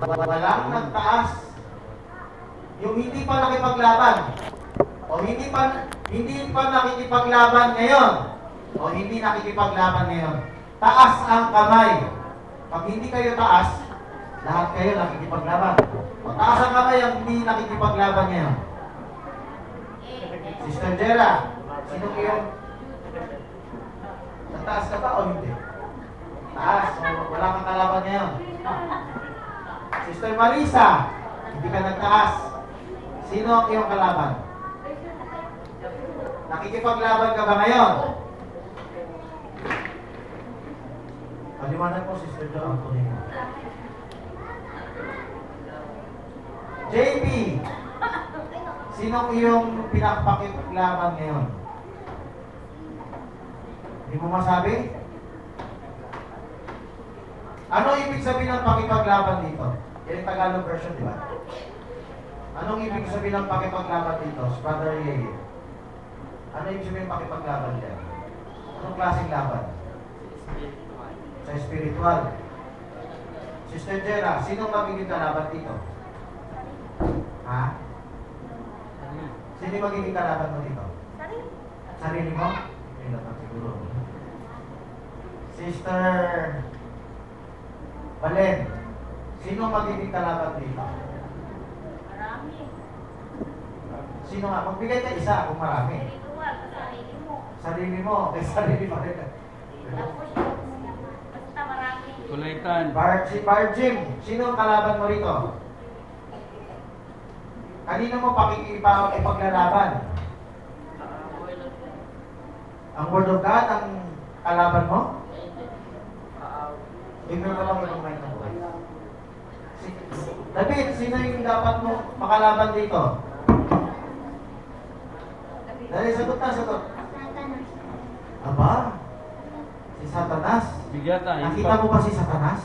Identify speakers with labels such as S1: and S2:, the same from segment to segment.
S1: Walang nagtaas. Yung hindi pa nakipaglaban. O hindi pa hindi pa nakikipaglaban ngayon. O hindi nakikipaglaban ngayon. Taas ang kamay. Pag hindi kayo taas, lahat kayo nakikipaglaban. O taas ang kamay ang hindi nakikipaglaban ngayon. Sister Jera, sino yung Nataas ka ba o hindi? Taas. So, wala kang kalaban ngayon. Sister Marisa, hindi ka nagtaas. Sino ang iyong kalaban? Nakikipaglaban ka ba ngayon? Paliwanag mo, Sister Jo, ang tuloy mo. JP, sino ang iyong pinapakipaglaban ngayon? Hindi mo masabi? Ano ibig sabihin ng pakipaglaban dito? Yan yung Tagalog version, di ba? Anong ibig sabihin ng pakipaglaban dito? Brother Yeye. Ano ibig sabihin ng pakipaglaban dyan? Anong klaseng laban? Sa spiritual. Sister Jera, sino magiging kalaban dito? Ha? Sino magiging kalaban mo dito? Sarili mo? Hindi naman siguro. Sister Balen, sino magiging kalaban dito?
S2: Marami.
S1: Sino nga? Magbigay ka isa kung marami.
S2: Sarili mo.
S1: Sarili mo, kay sarili mo rin.
S2: Basta marami.
S3: Kulitan.
S1: Bar, si Bar Jim, sino ang kalaban mo rito? Kanino mo pakikipa ipaglalaban? Ang Word of God ang kalaban mo? Tingnan ka lang yung mic ng. Si- David, sino yung dapat mo makalaban dito? Dali, sagot na, sagot. Aba, si Satanas.
S3: Bigat ah.
S1: Nakita mo ba si Satanas?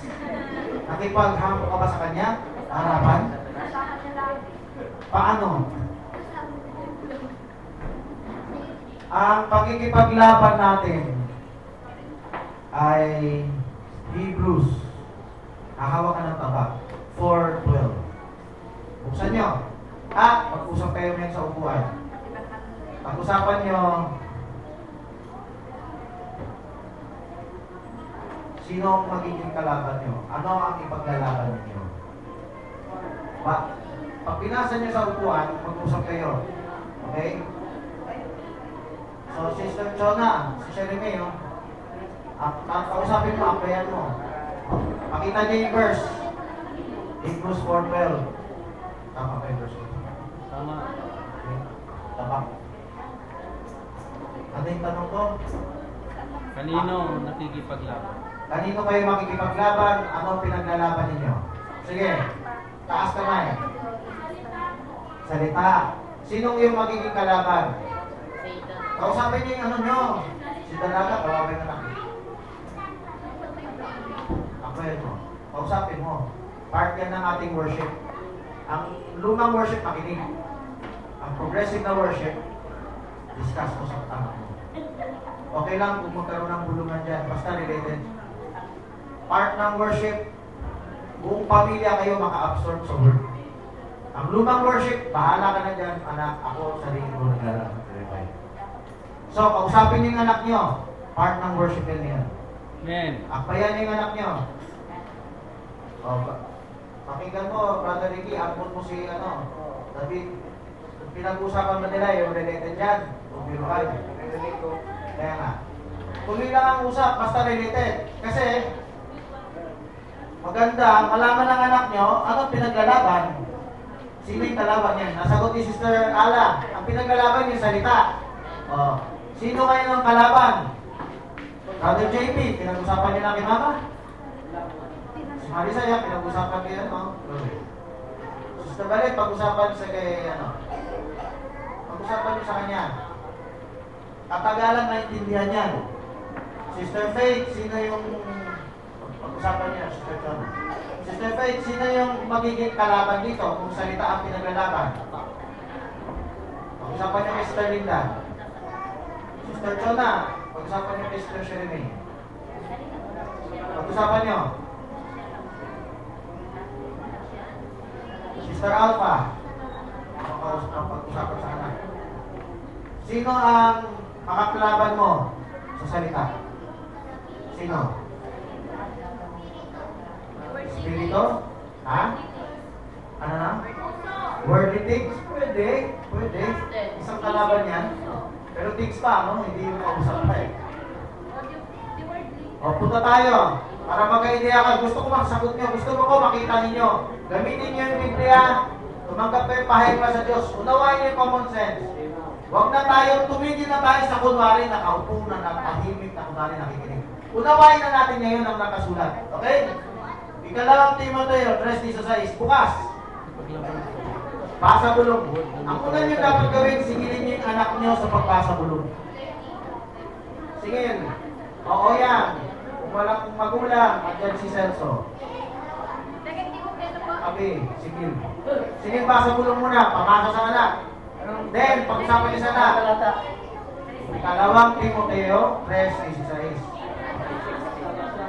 S1: Nakipaghampo ka ba sa kanya? Harapan? Paano? Ang pagkikipaglaban natin ay Hebrews. Hahawak ka ng tabak. 4.12. Buksan nyo. Ah, mag-usap kayo ngayon sa upuan. Pag-usapan nyo, sino ang magiging kalaban nyo? Ano ang ipaglalaban ninyo? Ba, pag pinasa nyo sa upuan, mag-usap kayo. Okay? So, Sister Chona, si Jeremy, oh. Ah, ah, kausapin mo, apayan mo. Pakita niyo yung verse. Hebrews 4.12. Tama ba yung verse?
S3: Tama.
S1: Okay. Tama. Ano yung tanong ko?
S3: Kanino nakikipaglaban?
S1: Kanino kayo makikipaglaban? Ano ang pinaglalaban ninyo? Sige, taas kamay. Salita. Sinong yung magiging kalaban? Kausapin niyo yung ano nyo. Si Dalaga, kawawin na Akwel mo. Kausapin mo. Part yan ng ating worship. Ang lumang worship, makinig. Ang progressive na worship, discuss mo sa tama mo. Okay lang kung magkaroon ng bulungan dyan. Basta related. Part ng worship, buong pamilya kayo maka-absorb sa word. Ang lumang worship, bahala ka na dyan, anak, ako, sarili ko naglalaro. So, kausapin niyo yung anak niyo. Part ng worship yan yan.
S3: Men.
S1: Akbayan niyo yung anak niyo. O, ba- pakinggan mo, Brother Ricky, upload mo si, ano, David. Pinag-usapan ba nila yung related dyan? O biro kayo? Kaya nga. Tuloy lang ang usap, basta related. Kasi, maganda, malaman ng anak nyo, ano pinaglalaban? Sino yung kalaban niyan? Nasagot ni Sister Ala, ang pinaglalaban yung salita. Oh. Sino kayo ng kalaban? Brother JP, pinag-usapan niyo na kay Mama? Si Marisa yan, pinag-usapan kayo, no? Sister Balit, pag-usapan sa kay, ano? Pag-usapan niyo sa kanya. Katagalan naintindihan yan. Sister Faith, sino yung pag-usapan niya, Sister John? Sister Faith, sino yung magiging kalaban dito kung salita ang pinaglalaban? Pag-usapan niyo kay Sister Linda. Sister Chona, pag-usapan niyo kay Sister Sheremy. Pag-usapan niyo. Sister Alpha. Makausap ang pag-usapan sa anak. Sino ang makakalaban mo sa salita? Sino? Espiritu? Ha? Ano na? Worldly things? Pwede. Pwede. Isang kalaban yan. Pero things pa, no? Hindi yung kausap pa eh. O, punta tayo. Para magka-idea ka, gusto ko magsagot nyo, gusto ko makita ninyo. Gamitin nyo yung Biblia, tumanggap kayo pahayag sa Diyos. Unawain niyo yung common sense. Huwag na tayo, tumigil na tayo sa kunwari, nakaupo na, nakahimik na kunwari nakikinig. Unawain na natin ngayon ang nakasulat. Okay? Ikalawang Timoteo, 3.16, bukas. Basa bulong. Ang una niyo dapat gawin, singilin niyo yung anak niyo sa pagbasa bulong. Singil. Oo yan. Kung walang magulang, andyan si Celso. Abi, singil. Singil basa bulong muna, pamasa sa anak. Then, pag-usapan niyo sa anak. Ikalawang Timoteo, 3.16.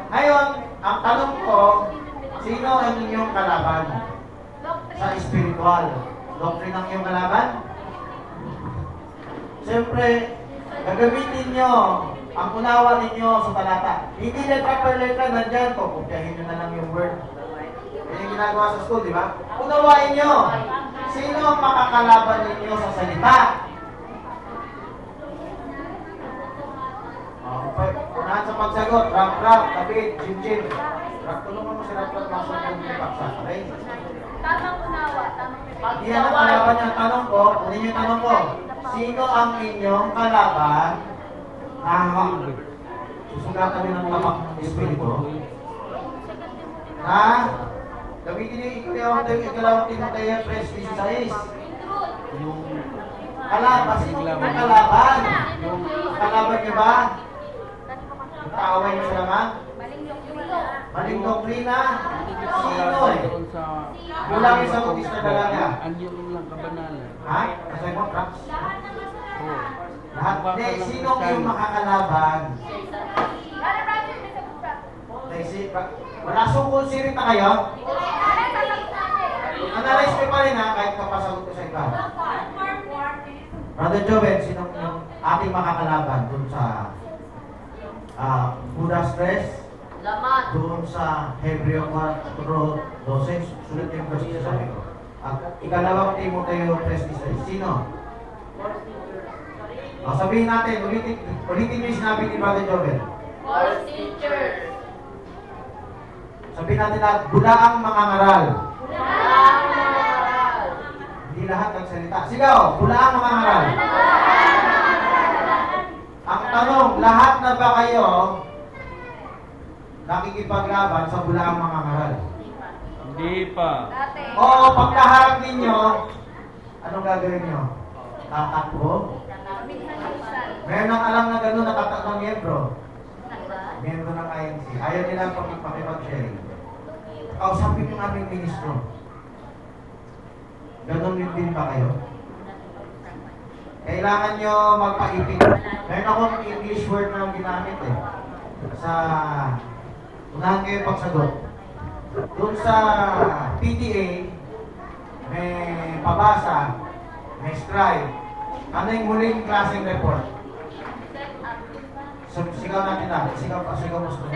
S1: Ngayon, ang tanong ko, sino ang inyong kalaban? sa spiritual. Doctrine ang iyong kalaban? Siyempre, gagamitin nyo ang unawa ninyo sa talata. Hindi letra per letra nandyan, kukupyahin nyo na lang yung word. Yan yung ginagawa sa school, di ba? Unawain nyo. Sino ang makakalaban ninyo sa salita? Okay. Unahan sa pagsagot. Rap, rap, David, Jim, Jim. Rap, tulungan mo si Rap, Rap, masok yung paksa. Okay?
S2: Tamang unawa, tamang
S1: Hindi yan ang kalaban niya. Tanong ko, kunin yung tanong ko. Sino ang inyong kalaban na susugatan niyo ng tamak ng Espiritu? Ha? Gamitin niyo ikalawang tayo, ikalawang Timoteo 3.16.
S3: Yung
S1: Kalaban, sino ang inyong kalaban? Kalaban niyo ba? Kaaway niyo sila nga?
S2: Maling yung
S1: doktrina? Sino eh? Kulang yung sa Bautista Dalaga.
S3: Anyo lang kabanalan.
S1: Ha? Kasi mo, Trax?
S2: Lahat ng.
S1: Hindi, sino iyong makakalaban? Wala sungkol sirit na kayo?
S2: Natin?
S1: Analyze ko pa rin ha, kahit kapasagot ko sa iba. Brother Joven, sino yung ating makakalaban dun sa uh, Buddha's Rest,
S2: Laman.
S1: doon sa Hebreo 4.12, sulit yung verse sa sabi ko. At ikalawang Timoteo 3.16, sino? O, sabihin natin, ulitin, ulitin yung sinabi ni Brother Joven.
S2: False teacher.
S1: Sabihin natin lahat, bulaang mga ngaral.
S2: Lahat.
S1: Hindi lahat ng salita. Sigaw, bulaang mga ngaral. Ang tanong, lahat na ba kayo nakikipaglaban sa bulaang mga ngaral?
S3: Hindi pa.
S2: Dati.
S1: O pagkaharap ninyo, anong gagawin nyo? Tatakbo? Meron nang alam na gano'n nakatatlong miyembro.
S2: Nagba?
S1: Miyembro ng INC. Ayaw nila pag- pakipag-sharing. Kausapin yung aming ministro. Ganon din din ba kayo? Kailangan nyo magpaipig. Meron akong English word na ginamit eh. Sa unahan kayo pagsagot. Doon sa PTA, may pabasa, may scribe. Ano yung huling klaseng report? So, sigaw natin na. Sigaw pa, sigaw mo sa.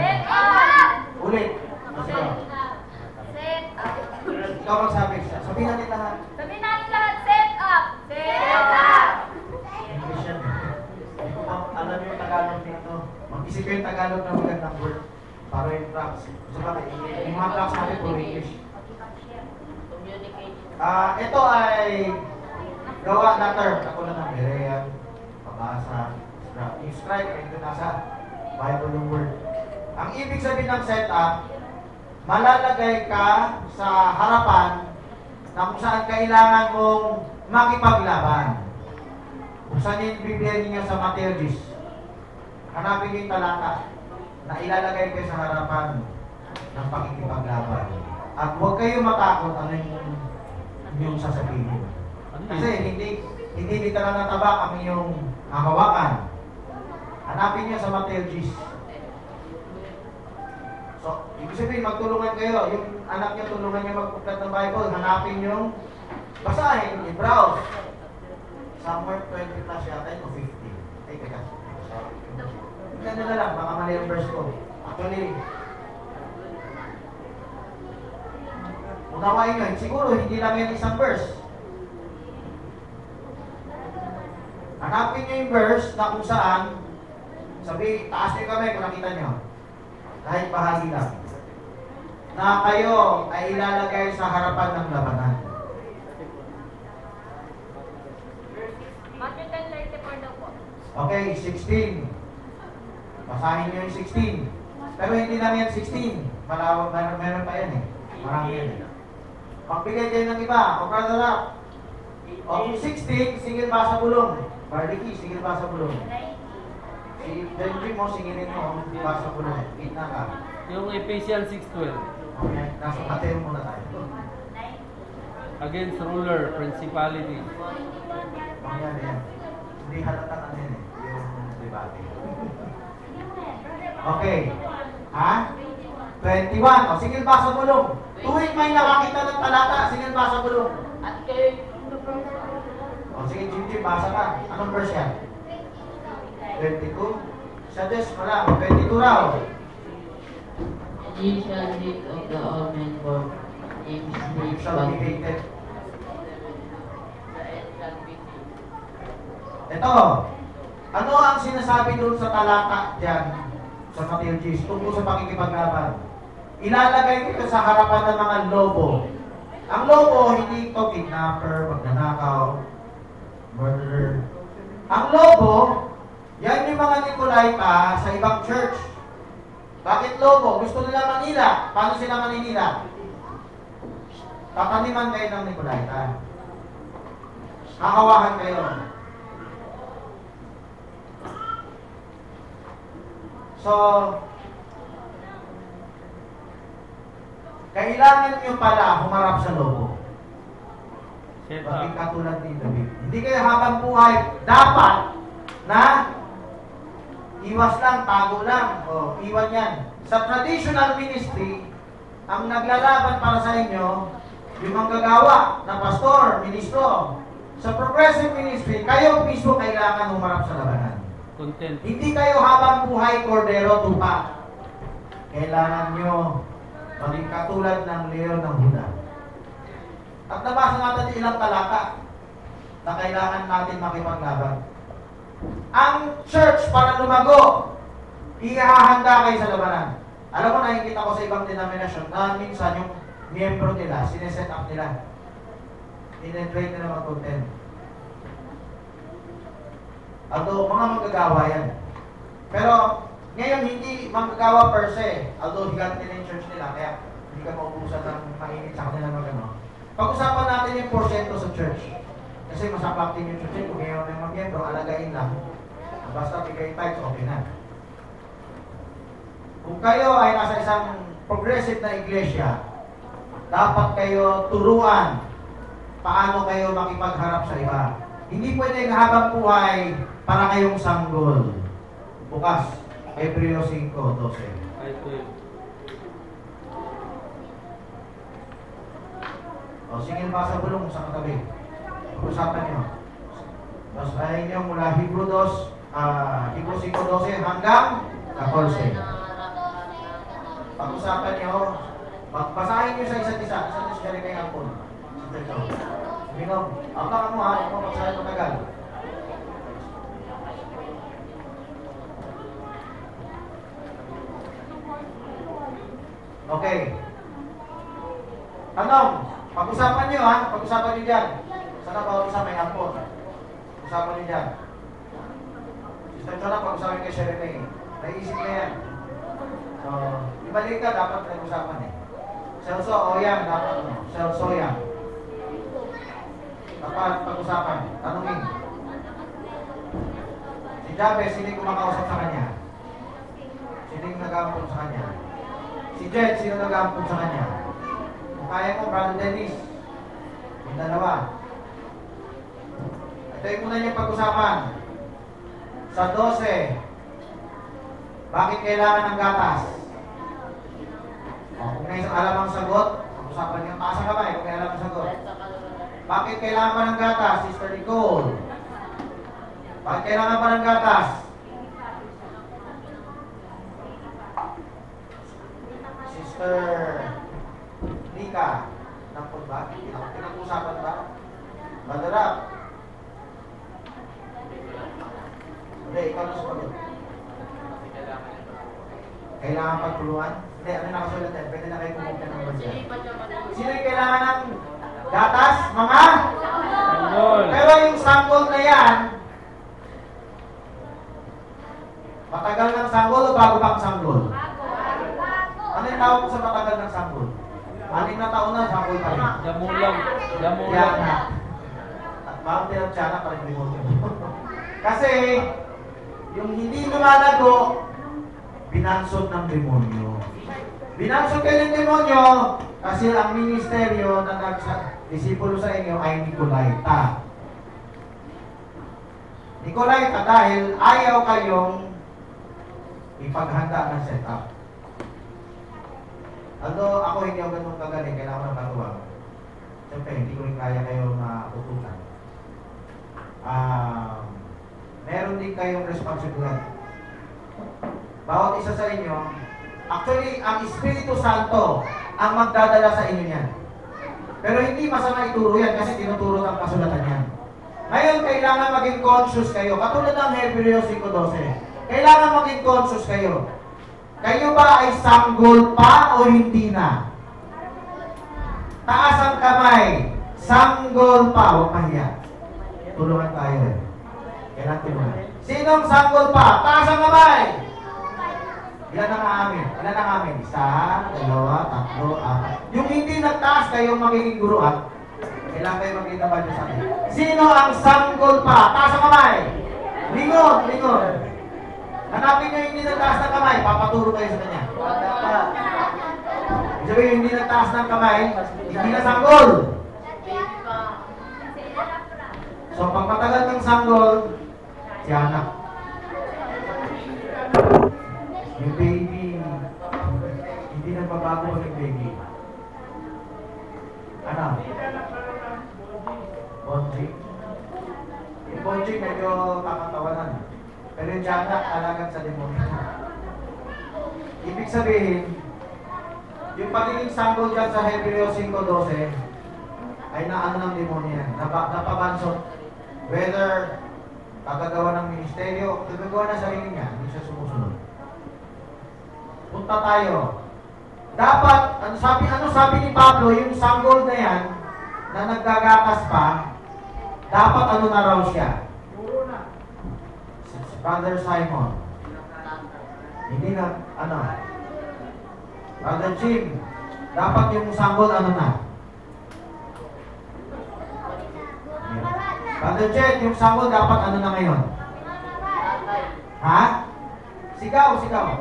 S1: Ulit.
S2: Set
S1: Sigaw.
S2: up. Set up.
S1: Ikaw magsabi. Sabihin natin lahat.
S2: Sabihin natin lahat, set up. Set up.
S1: Pa alam yung Tagalog dito. Mag-isip kayo yung Tagalog na magandang word. Para yung tracks. Sa bakit? Yung mga tracks natin puro English. Ah, ito ay gawa na term. Katulad ng Berean, pabasa, scrap. Yung scribe, ito nasa Bible word. Ang ibig sabihin ng setup, malalagay ka sa harapan na kung saan kailangan mong makipaglaban. Buksan yung Biblia ninyo sa Mateo 10. Hanapin yung talata na ilalagay kayo sa harapan ng pakikipaglaban. At huwag kayo matakot ano yung, yung sasabihin.
S3: Ano
S1: Kasi hindi hindi literal na tabak ang iyong hahawakan. Hanapin niyo sa Mateo 10. So, ibig sabihin, magtulungan kayo. Yung anak niyo, tulungan niyo magbuklat ng Bible. Hanapin yung basahin, i-browse. Somewhere 20 plus yata yun, o 50. Ay, teka. Ganun na lang, baka mali yung verse ko. Actually, unawain nyo, siguro hindi lang yan isang verse. Hanapin nyo yung verse na kung saan, sabi, taas nyo kami kung nakita nyo kahit bahagi lang, na kayo ay ilalagay sa harapan ng labanan.
S2: Matthew 10.34 daw po.
S1: Okay, 16. Basahin niyo yung 16. Pero hindi lang yan 16. Malawag, meron, meron pa yan eh. Marami yan eh. Pagbigay kayo ng iba, o brother up. O 16, singil ba sa bulong? Barbecue, singil ba sa bulong? I-delivery mo, singinin mo, basa ko na, kita ka.
S3: Yung Ephesians 6.12.
S1: Okay, nasa patero muna tayo.
S3: Against ruler, principality.
S1: Mangyari yan. Hindi halata ka din eh, yung debate. Okay. Ha? 21. O, singil basa bulong. Tuwing may nakakita ng talata, singil basa bulong.
S2: At kay...
S1: O, sige, Jim Jim, basa ka. Anong verse yan? 22? Sa Diyos, wala. 22 raw.
S4: Ye shall hate of the all men for name's sake, saved.
S1: Ito, ano ang sinasabi doon sa talata dyan sa Matthew Gis tungkol sa pakikipaglaban? Ilalagay dito sa harapan ng mga lobo. Ang lobo, hindi ito kidnapper, magnanakaw, murderer. Ang lobo, yan yung mga Nicolaita sa ibang church. Bakit lobo? Gusto nila manila. Paano sila maninila? Tataniman kayo ng Nicolaita. Kakawahan kayo. So, kailangan nyo pala humarap sa lobo. Bakit
S3: up.
S1: katulad ni David? Hindi kayo habang buhay, dapat na iwas lang, tago lang, o iwan yan. Sa traditional ministry, ang naglalaban para sa inyo, yung manggagawa na pastor, ministro. Sa progressive ministry, kayo mismo kailangan humarap sa labanan.
S3: Content.
S1: Hindi kayo habang buhay kordero tupa. Kailangan nyo maging katulad ng leon ng Huda. At nabasa natin ilang talata na kailangan natin makipaglaban. Ang church para lumago, ihahanda kayo sa labanan. Alam mo, nakikita ko sa ibang denominasyon na minsan yung miyembro nila, sineset up nila. Tinetrain nila mag-content. Although, mga manggagawa yan. Pero, ngayon, hindi manggagawa per se. Although, higat nila yung church nila, kaya hindi ka maubusan ng mainit sa kanila mag ano. Pag-usapan natin yung porsyento sa church. Kasi masapak din yung eh. kung ngayon may mga miyembro, alagain lang. Basta bigay tithes, okay na. Kung kayo ay nasa isang progressive na iglesia, dapat kayo turuan paano kayo makipagharap sa iba. Hindi pwedeng habang buhay para kayong sanggol. Bukas, Hebreo 5, 12.
S3: Kahit 12.
S1: O, sige pa sa bulong sa katabi. Pag-usapan nyo. Basahin nyo mula Hebrew 2, ah, Hebrew 5, 12 hanggang 14. Pag-usapan nyo, magbasahin nyo sa isa't isa. Isa't isa rin kayo ang puno. Binom, abangan mo ha, huwag mo magsahin matagal. Okay. Tanong, pag-usapan nyo ha, pag-usapan nyo dyan. Sana bawat isa may ampon. Pag-usapan nyo dyan. Sister Chona, pag-usapan kay Sherry May. Naiisip na yan. So, ibalik dapat nag-usapan eh. Celso, o dapat ano. Celso yan. Dapat pag-usapan, tanungin. Si Jabez, yung kumakausap sa kanya? Sino nag-aampon sa kanya? Si Jet, sino nag-aampon sa kanya? Kaya mo, Brother Dennis. Yung dalawa. Ito yung muna niyong pag-usapan. Sa 12, bakit kailangan ng gatas? O, kung may alam ang sagot, usapan niyo taas ang kamay kung may alam ang sagot. Bakit kailangan pa ng gatas, Sister Nicole? Bakit kailangan pa ng gatas? Sister Nika, nampun ba? Pinag- Pinag-usapan ba? Badarap. Hindi, ikaw na sumagot. Kailangan pagtulungan? Hindi, ano nakasulat yan? Pwede na kayo pumunta ng bansa. Sino yung kailangan ng gatas? Mga? Pero yung sanggol na yan, matagal ng sanggol o bago pang sanggol? Ano yung tawag sa matagal ng sanggol? Anim na taon na, sanggol pa rin.
S3: Damulag.
S1: Yan
S3: Damulag.
S1: na. At bakit tinang tiyana pa rin? Kasi, yung hindi lumalago, binansot ng demonyo. Binansot kayo ng demonyo kasi ang ministeryo na nagsa-disipulo sa inyo ay Nicolaita. Nicolaita dahil ayaw kayong ipaghanda ng setup. Although ako hindi ako ganun kagaling, kailangan ko ng katuwang. Siyempre, hindi ko rin kaya kayong mautukan. Um, meron din kayong responsibilidad. Bawat isa sa inyo, actually, ang Espiritu Santo ang magdadala sa inyo yan. Pero hindi masama ituro yan kasi tinuturo ng kasulatan yan. Ngayon, kailangan maging conscious kayo. Katulad ng Hebreo 5.12. Kailangan maging conscious kayo. Kayo ba ay sanggol pa o hindi na? Taas ang kamay. Sanggol pa. Huwag mahiya. Tulungan tayo eh. Kailangan tulungan. Sinong sanggol pa? Taas ang kamay. Ilan ang amin? Ilan ang amin? Isa, dalawa, tatlo, apat. Yung hindi nagtaas kayo magiging guruan, kailangan kayo magkita ba sa akin? Sino ang sanggol pa? Taas ang kamay. Lingon, lingon. Hanapin yung hindi nagtaas ng kamay, papaturo kayo sa kanya. Sabihin, yung hindi nagtaas ng kamay, hindi na sanggol. So, pag ng sanggol, si anak. Yung baby, hindi nagbabago pag yung baby. Ano? Bonjing? Yung bonjing medyo kakatawanan. Pero yung tiyanak, alagat sa demonyo. Ibig sabihin, yung pagiging sanggol dyan sa Hebreo 5.12 ay naano ng demonyo yan. Napa, napabansot. Whether kagagawa ng ministeryo, gagawa ng sarili niya, hindi siya sumusunod. Punta tayo. Dapat, ano sabi, ano sabi ni Pablo, yung sanggol na yan, na naggagatas pa, dapat ano na raw siya? Si Brother Simon. Hindi na, ano? Brother Jim, dapat yung sanggol ano na? Yan. Brother Jet, yung sanggol dapat ano na ngayon? Ha? Sigaw, sigaw.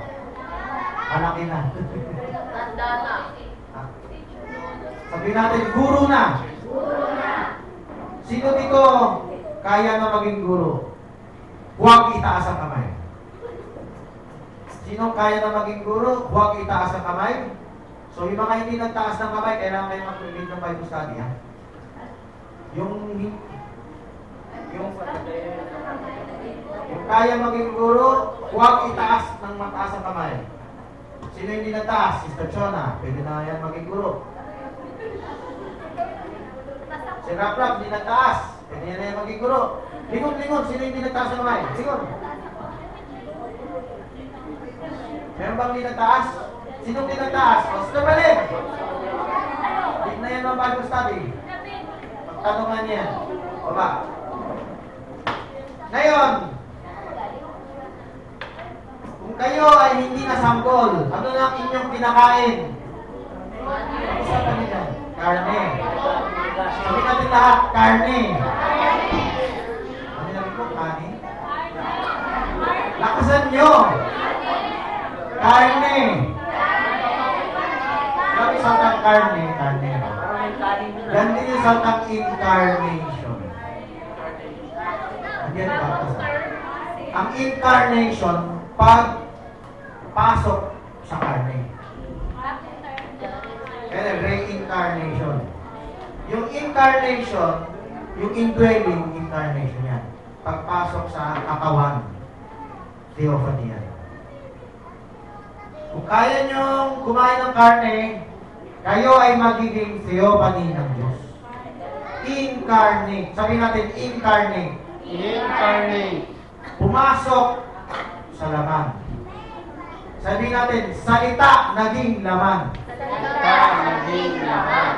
S1: Malaki na.
S2: Tanda na.
S1: Sabihin natin, guru na. Sino dito kaya na maging guru? Huwag itaas ang kamay. Sino kaya na maging guru? Huwag itaas ang kamay. So yung mga hindi nagtaas ng kamay, kailangan kayo mag-read ng Bible study. Ha? Yung yung kaya maging guru, huwag itaas ng mataas ang kamay. Sino hindi nagtaas? Sister Chona, pwede na yan maging guru. Si Rap Rap, hindi nagtaas. Pwede na yan maging guru. Lingon, lingon, sino hindi nagtaas ang kamay? Lingon. Meron bang hindi nagtaas? Sino hindi nagtaas? O, sino balik? Hindi na yan ang Bible study. Pagtanungan niya. Baba. Ngayon, kung kayo ay hindi nasanggol, ano na ang inyong kinakain? Ano sa kanila? Karne. Sabi natin lahat, karne. Ano namin po, kani? Lakasan nyo. Karne. Sabi sa karne, karne. Yan din yung saltang incarnation. Yan ba? Ang incarnation, pag pasok sa karne. incarnation. Yung incarnation, yung indwelling incarnation yan. Pagpasok sa katawan, theophany yan. Kung kaya niyong kumain ng karne, kayo ay magiging theophany ng Diyos. Incarnate. Sabi natin, incarnate.
S3: Incarnate.
S1: Pumasok sa laman. Sabi natin, salita naging laman.
S2: Salita naging laman.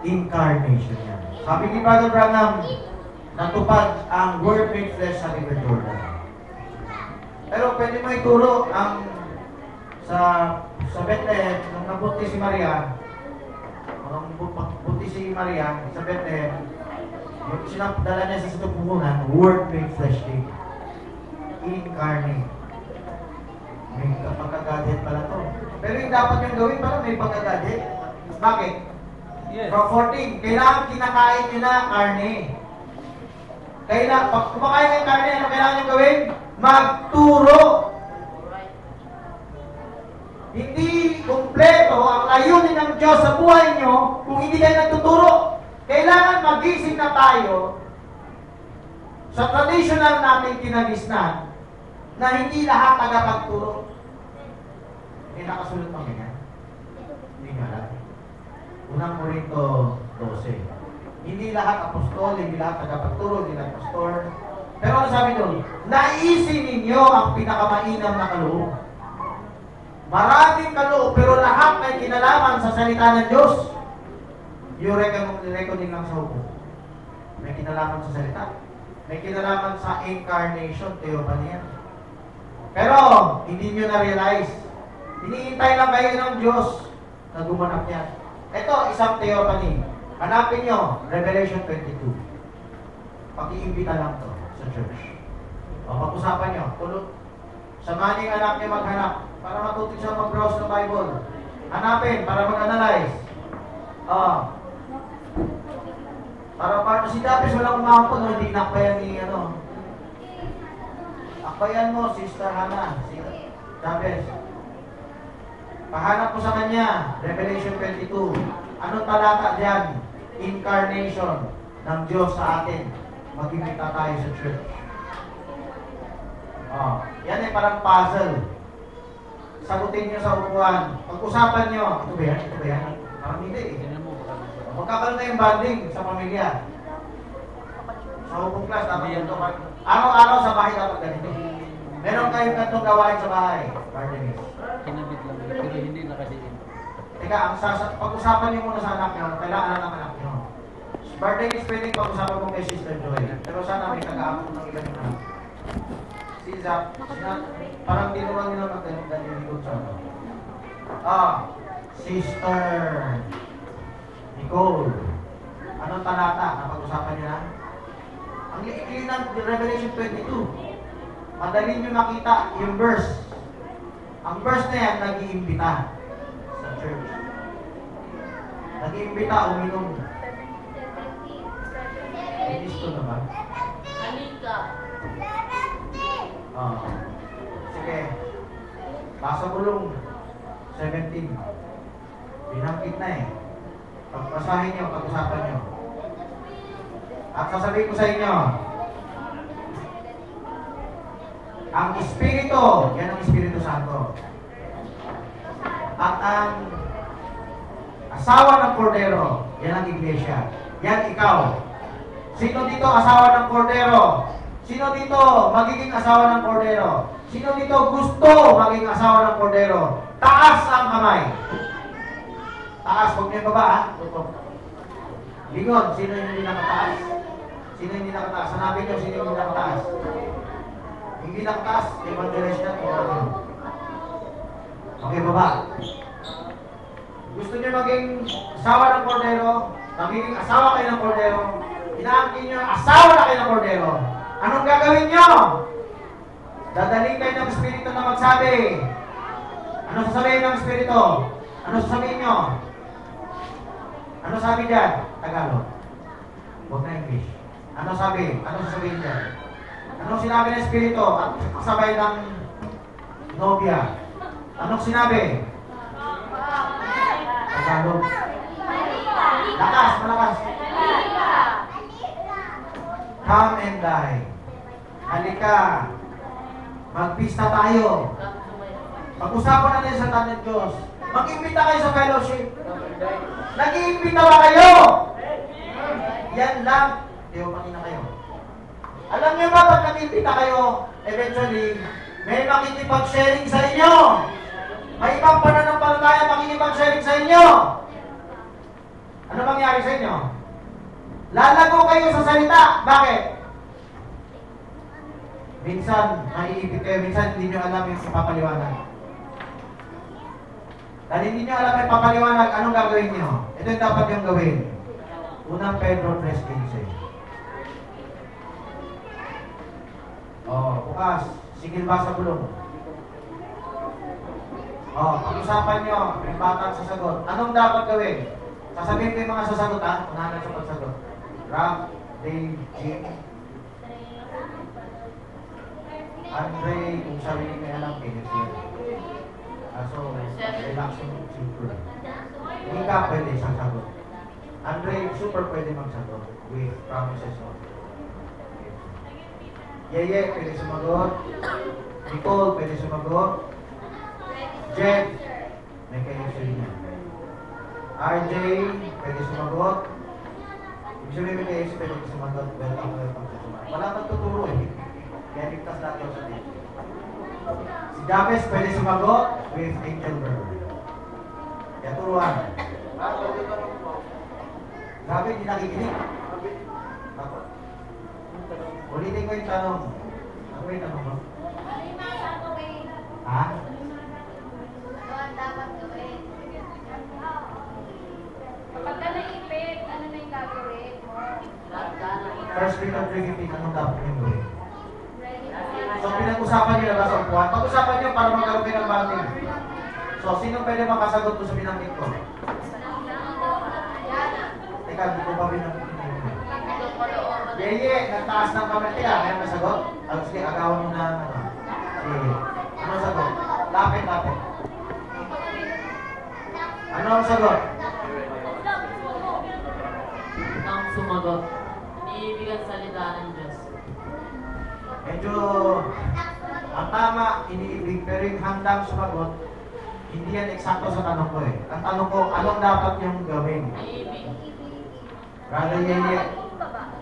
S1: Incarnation yan. Sabi ni Brother Branham, natupad ang Word made flesh sa River Jordan. Pero pwede mo ituro ang sa sa Bethlehem, nung nabuntis si Maria, nung bu- buntis si Maria sa Bethlehem, yung sinapdala niya sa situpunan, Word made flesh din. Incarnate. May pagkagadhet pala to. Pero yung dapat yung gawin pala may pagkagadhet. Bakit?
S3: Yes.
S1: From 14, kailangan kinakain nyo na karne. Kailangan, pag kumakain ng karne, ano kailangan nyo gawin? Magturo. Hindi kumpleto ang layunin ng Diyos sa buhay nyo kung hindi kayo nagtuturo. Kailangan magising na tayo sa traditional nating kinagisnan na hindi lahat tagapagturo. May nakasulot pa ganyan? Hindi nga alam. Unang Korinto 12. Hindi lahat apostol, hindi lahat tagapagturo, hindi lahat pastor. Pero ano sabi doon? Naisin ninyo ang pinakamainam na kaloob. Maraming kaloob, pero lahat may kinalaman sa salita ng Diyos. Yung reckon, reckoning lang sa hukom. May kinalaman sa salita. May kinalaman sa incarnation, theophany yan. Pero, hindi nyo na-realize. Hinihintay lang kayo ng Diyos na gumanap yan. Ito, isang theophany. Hanapin nyo, Revelation 22. Pag-iimbita lang to sa church. O, pag-usapan nyo, tulog. Samahan yung anak niya maghanap para matuto siya mag-browse ng Bible. Hanapin para mag-analyze. Ah. Para para si Dapis walang umampo no, hindi nakbayan ni ano. Akbayan mo, Sister Hannah. Si Dapis. Pahanap mo sa kanya, Revelation 22. Anong talata diyan? Incarnation ng Diyos sa atin. Magkikita tayo sa church. Oh, yan ay parang puzzle. Sagutin nyo sa upuan. Pag-usapan nyo, ito ba yan? Ito ba yan? Parang hindi eh. Magkakaroon na yung bonding sa pamilya. Sa upong class, dapat ganito. Araw-araw sa bahay dapat ganito. Meron kayong ganitong gawain sa bahay. Barnabas.
S3: Kinabit lang. Pero hindi nakadiin.
S1: Teka, ang sasa, pag-usapan niyo muna sa anak niyo, kailangan ng anak niyo. Birthday is pwedeng pag-usapan mo kay Sister Joy. Pero sana may taga-aapon ng iba niyo. Si Zach, parang tinuruan nila magdalitan yung likod sa ano. Ah, Sister Nicole. Anong talata na pag-usapan niyo na? Ang liikli ng Revelation 22. Madali niyo makita yung verse. Ang verse na yan, nag-iimbita sa church. Nag-iimbita, uminom. Kristo na ba?
S2: Halika.
S1: Oo. Sige. Basa bulong. 17. Binangkit na eh. Pagpasahin nyo, pag-usapan nyo. At sasabihin ko sa inyo, ang Espiritu, yan ang Espiritu Santo. At ang asawa ng Kordero, yan ang Iglesia. Yan ikaw. Sino dito asawa ng Kordero? Sino dito magiging asawa ng Kordero? Sino dito gusto maging asawa ng Kordero? Taas ang kamay. Taas, huwag niyo baba. Lingon, sino yung hindi nakataas? Sino hindi nakataas? Hanapin niyo, sino hindi nakataas? Hindi nakataas, evangelist na, tingnan Okay, baba. Gusto niyo maging asawa ng Kordero? Magiging asawa kayo ng Kordero? Inaangkin niyo, asawa na kayo ng Kordero. Anong gagawin niyo? Dadalhin kayo ng Espiritu na magsabi. Ano sasabihin ng Espiritu? Ano sasabihin niyo? Ano sabi diyan? Tagalog. Huwag na English. Ano sabi? Ano sasabihin diyan? Anong sinabi ng Espiritu at kasabay ng nobya? Anong sinabi? Tagalog. Lakas, malakas. Come and die. Halika. Magpista tayo. Pag-usapan natin sa tanong Diyos. Mag-imbita kayo sa fellowship. Nag-iimbita ba kayo? Yan lang. Alam niyo ba pag nag-imbita kayo, eventually, may makikipag-sharing sa inyo. May ibang pananampalataya makikipag-sharing sa inyo. Ano mangyari sa inyo? Lalago kayo sa salita. Bakit? Minsan, maiipit kayo. Minsan, hindi nyo alam yung ipapaliwanag. Dahil hindi nyo alam yung ipapaliwanag, anong gagawin nyo? Ito yung dapat yung gawin. Unang Pedro 3.15. Oh, bukas. Sigil ba sa bulong? Oh, pag-usapan nyo, yung batang sasagot. Anong dapat gawin? Sasabihin ko yung mga sasagot ha. Unahan sa pagsagot. Ralph, Dave, Jim, Andre, kung sarili may alam, Kenneth yun. Kaso, relax yung super. Hindi ka pwede isang sagot. Andre, super pwede magsagot with promises of Yeye, pwede sumagot. Nicole, pwede sumagot. Jen, may chemistry niya. RJ, pwede sumagot. Ibig sabihin may chemistry, pwede sumagot. Welcome sa sumagot. Wala nagtuturo eh. Kaya ligtas natin ako sa dito. Si Jabez pwede sumagot with Angel Burger. Kaya turuan. Grabe, hindi nakikinig. Ako. Ulitin ko yung tanong. Ako yung tanong mo. Ha?
S2: Kapag ka naipit, ano na yung gagawin mo?
S1: First week of 315, anong dapat yung gawin? So, pinag-usapan nyo na ba sa upuan? Pag-usapan nyo para magkaroon kayo ng bonding. So, sino pwede makasagot doon sa binanggit ko? Teka, hindi ko pa binanggit. Yeye, nagtaas ng kamay. Teka, may masagot? Ah, sige, agawan mo na. Ano. Sige. Ano ang sagot? Lapit, lapit. Ano ang sagot?
S4: Ang sumagot. Iniibig ang salita ng Diyos.
S1: Medyo ang tama, iniibig, pero yung handang sumagot, hindi yan eksakto sa tanong ko eh. Ang tanong ko, anong dapat yung gawin? Brother Yeye,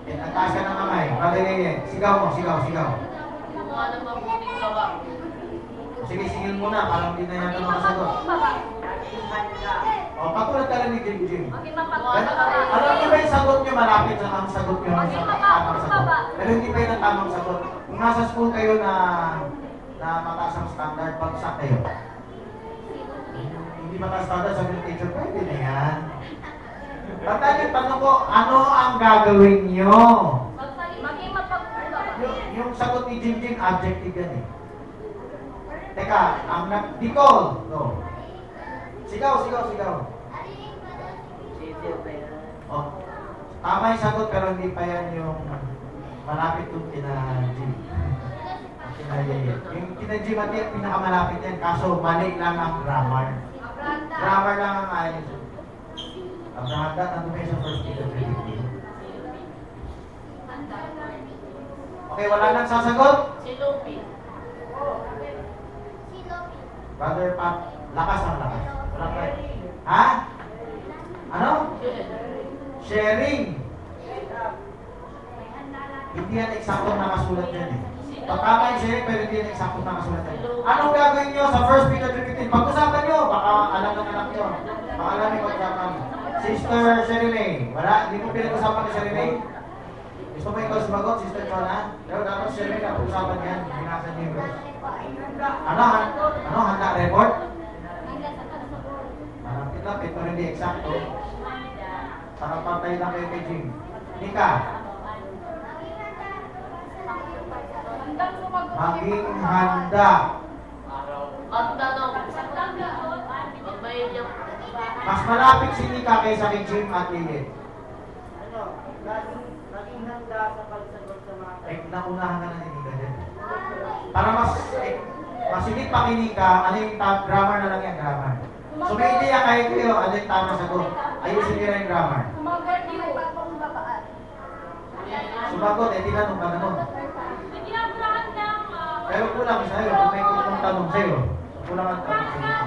S1: eh, ang taas ka ng kamay. Yeye, sigaw mo, sigaw, sigaw.
S4: Kung ano mabuting gawa.
S1: Sige, sigil muna, parang hindi na yan tanong masagot. O, patulad ka lang ni Jim Jim. Alam niyo ba yung sagot niyo malapit sa ang sagot niyo sa tamang sagot? Pero hindi pa yun ang tamang sagot. Kung nasa school kayo na na mataas ang standard, bagsak kayo. Hindi mataas standard, sabi ng teacher, pwede na yan. Yung tanong ko, ano ang gagawin niyo?
S2: Maging mapagkumbaba.
S1: Yung, sagot ni Jim Jim, objective yan eh. Teka, ang nag... Nicole! No. Sigaw, sigaw, sigaw. Oh, tama yung sagot pero hindi pa yan yung malapit yung kina Jim. Kina Yeye. Yung kina Jim at yung pinakamalapit yan, kaso mali lang ang grammar. Grammar lang ang ayos. Ang handa, nandun kayo sa first Peter 3.15. Okay, wala nang sasagot?
S4: Si Lupi.
S1: Brother Pat, lakas ang lakas. Wala pa. Ha? Ano? Sharing. Hindi yan eksakto nakasulat yan eh. Pagkama yung sharing, pero hindi yan eksakto nakasulat yan. Anong gagawin nyo sa first Peter 3.15? Pag-usapan nyo, baka alam ng anak nyo. Baka alam yung pag-usapan. Sister May, wala? Hindi mo pinag-usapan ni May? Gusto mo ikaw sumagot, Sister Chona? Pero dapat Sherry May, pag-usapan yan. Binasa niyo yung. Ano? Ano? Handa report? Malapit-lapit, pero hindi eksakto. Para patay lang kayo kay Jim. Nika, maging handa.
S4: Ang tanong. Pag may.
S1: Mas malapit si Nika kaysa kay Jim at Lilith.
S5: Ano? Laging, laging handa sa pagsagot sa mga
S1: Eh, naunahan ka na ni Nika din. Para mas, eh, masigit pa kay Nika, ano yung top grammar na lang yan, grammar. So may idea kayo kayo, ano yung tama sagot. Ayusin nyo yung grammar. Kumagat yung pagpapabaan. Sumagot, eh, tinanong ka na nun.
S2: Ah,
S1: Pero kulang sa'yo, kung may kung tanong sa'yo. Kulang ang tanong sa'yo.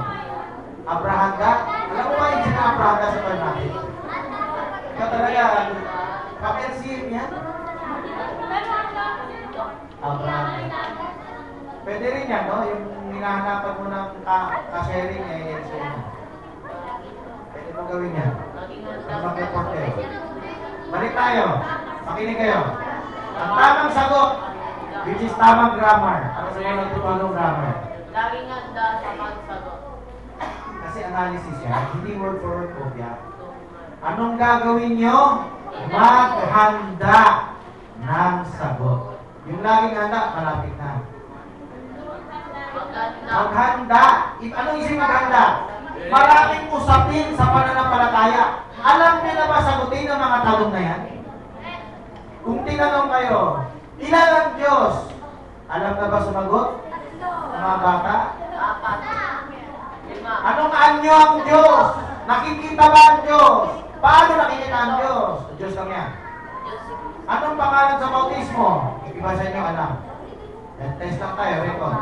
S1: Abraham God, alam mo ba yung sina Abraham ka sa Barnabas? Ikaw talaga, kapelsium yan?
S2: Ang
S1: Abraham. Pwede rin yan, no? Yung hinahanapan mo ng ka- ka-sharing, eh, yan sa'yo. Pwede mo gawin yan. Ang mag-report. Balik tayo. Makinig kayo. Ang tamang sagot, which is tamang grammar. Ano sa mga tutulong grammar?
S4: Laging handa sa pagsagot.
S1: Kasi analysis yan, hindi word for word kopya. Anong gagawin nyo? Maghanda ng sagot. Yung laging handa, malapit na. Maghanda. I- Anong isip maghanda? Maraming usapin sa pananampalataya. Alam niyo na ba sagutin ang mga tanong na yan? Kung tinanong kayo, ilan ang Diyos? Alam na ba sumagot? Mga bata?
S4: Apat.
S1: Anong anyo ang Diyos? Nakikita ba ang Diyos? Paano nakikita ang Diyos? Diyos lang yan. Anong pangalan sa bautismo? Iba sa inyo alam. Test lang tayo, record.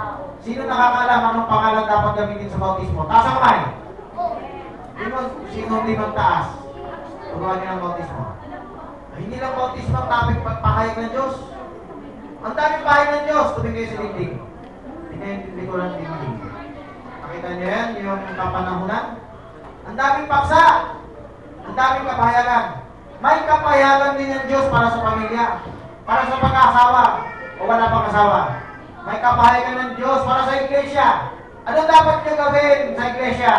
S1: Sino nakakaalam anong pangalan dapat gamitin sa bautismo? Taas ang kamay. Sino, sino limang taas? Turuan niyo ng bautismo. Ay, hindi lang bautismo ang topic pagpahayag ng Diyos. Ang daming pahayag ng Diyos. Kayo sa dingding. Pinaintindi ko lang dingding. Nakita niyo yan, yung kapanahunan? Ang daming paksa. Ang daming kapahayagan. May kapahayagan din ng Diyos para sa pamilya. Para sa pag-aasawa. O wala pang asawa. May kapahayagan ng Diyos para sa iglesia. Ano dapat niyo gawin sa iglesia?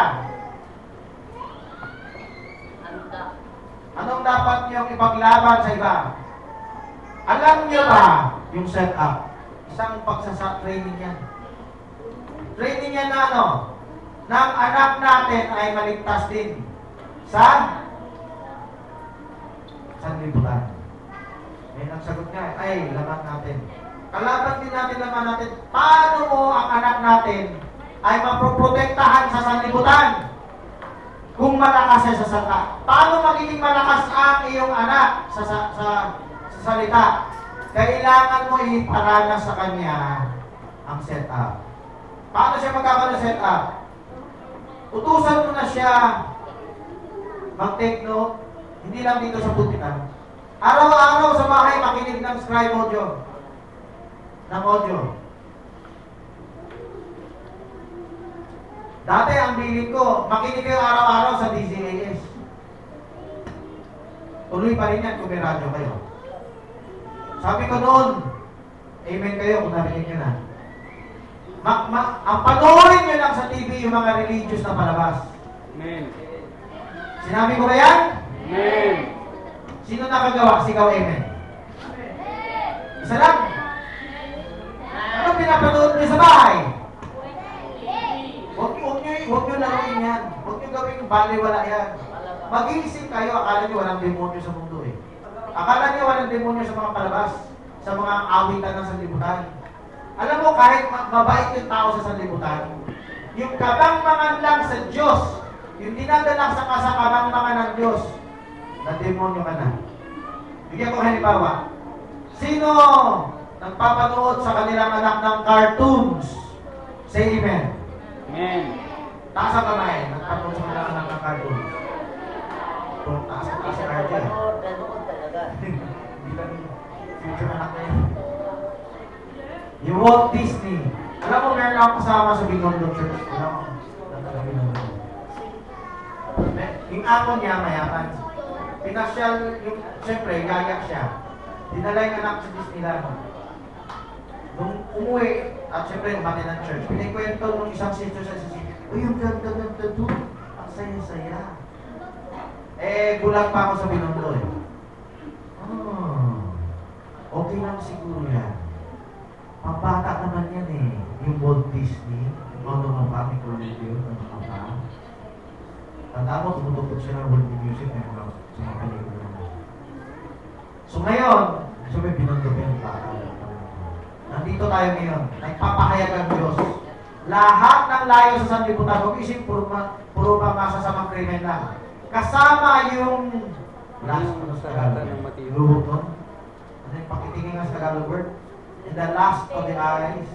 S1: Anong dapat niyong ipaglaban sa iba? Alam niyo ba yung setup? Isang pagsasa training yan. Training yan na ano? Nang anak natin ay maligtas din sa sanlibutan. May nagsagot nga, ay, laman natin. Kalaban din natin laman natin. Paano mo ang anak natin ay mapoprotektahan sa sanlibutan? kung malakas siya sa salita. Paano magiging malakas ang iyong anak sa, sa, sa, sa salita? Kailangan mo iparanas sa kanya ang setup. Paano siya magkakaroon ng setup? Utusan mo na siya mag-take note, hindi lang dito sa pulpitan. Araw-araw sa bahay makinig ng scribe audio. Ng audio. Dati ang bilin ko, makinig kayo araw-araw sa DZAS. Tuloy pa rin yan kung may radyo kayo. Sabi ko noon, amen kayo kung narinig nyo na. Ma, ma, ang panoorin nyo lang sa TV yung mga religious na palabas.
S3: Amen.
S1: Sinabi ko ba yan?
S3: Amen.
S1: Sino nakagawa? Sigaw amen. Isa lang. Ano pinapanood nyo sa bahay? Huwag, huwag nyo, huwag nyo laruin yan. Huwag nyo gawing baliwala yan. Mag-iisip kayo, akala nyo walang demonyo sa mundo eh. Akala nyo walang demonyo sa mga palabas, sa mga awitan ng sanlibutan. Alam mo, kahit ma- mabait yung tao sa sanlibutan, yung kabangmangan lang sa Diyos, yung dinadala sa kasakabangmangan ng Diyos, na demonyo ka na. Bigyan ko halimbawa. Sino nagpapanood sa kanilang anak ng cartoons? Say amen.
S3: Amen.
S1: Taas ang kamay. Nagpapanood sa kanilang anak ng cartoons. Kung taas ang taas ang RJ.
S5: Nanood, nanood talaga.
S1: Hindi lang future anak na yun. Yung Walt Disney. Alam mo, meron akong kasama sa Binondo Church. Alam mo, nagtaga Binondo. Yung ako niya, mayaman. Pinasyal, yung, siyempre, gayak siya. Dinala yung anak sa Disneyland. Nung umuwi, at siyempre, umati ng church, pinikwento nung isang sister sa sisi, Uy, yung ganda-ganda doon. Ang saya-saya. Eh, bulag pa ako sa Binondo eh. Oh, okay lang siguro yan. Pambata naman yan eh. Yung Walt Disney, yung mga mga ni Cornelio, ng mga pa. Tanda mo, tumutupot siya ng world music ng mga sa mga pelikula na. So ngayon, so may binondo pa yung bata. Nandito tayo ngayon. Nagpapahayag ang Diyos. Lahat ng layo sa sanlibutan, huwag isip, puro, ma, puro pa masasamang krimen lang. Kasama yung last ano sa
S3: Mateo.
S1: Luhot nun? Ano yung pakita lust of the eyes,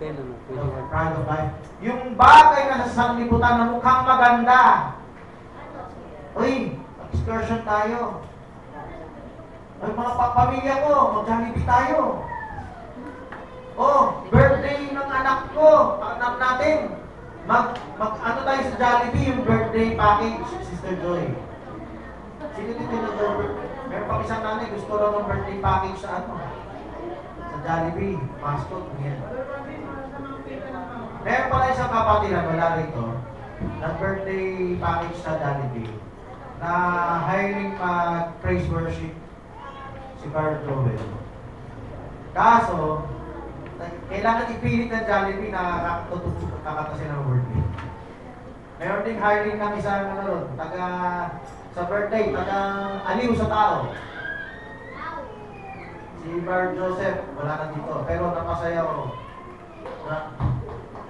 S3: Ten,
S1: the pride of life. Yung bagay na sa sanglibutan na mukhang maganda. Uy, excursion tayo. Ay, mga pa- pamilya ko, mag-Jollibee tayo. Oh, birthday ng anak ko, anak natin. Mag, mag, ano tayo sa Jollibee, yung birthday package, Sister Joy. Sino dito na Meron pang isang nanay, gusto raw ng birthday package sa ano? Jollibee, mascot, yan. Meron pala isang kapatid na wala rito, nag-birthday package sa Jollibee, na hiring mag-praise worship si Bar Joel. Kaso, kailangan ipilit ng Jollibee na kakatutok kakatasin ng birthday. Meron ding hiring ng isang ano taga sa birthday, taga aliw sa tao. Si Bar Joseph, wala na dito. Pero napasaya ko. Na,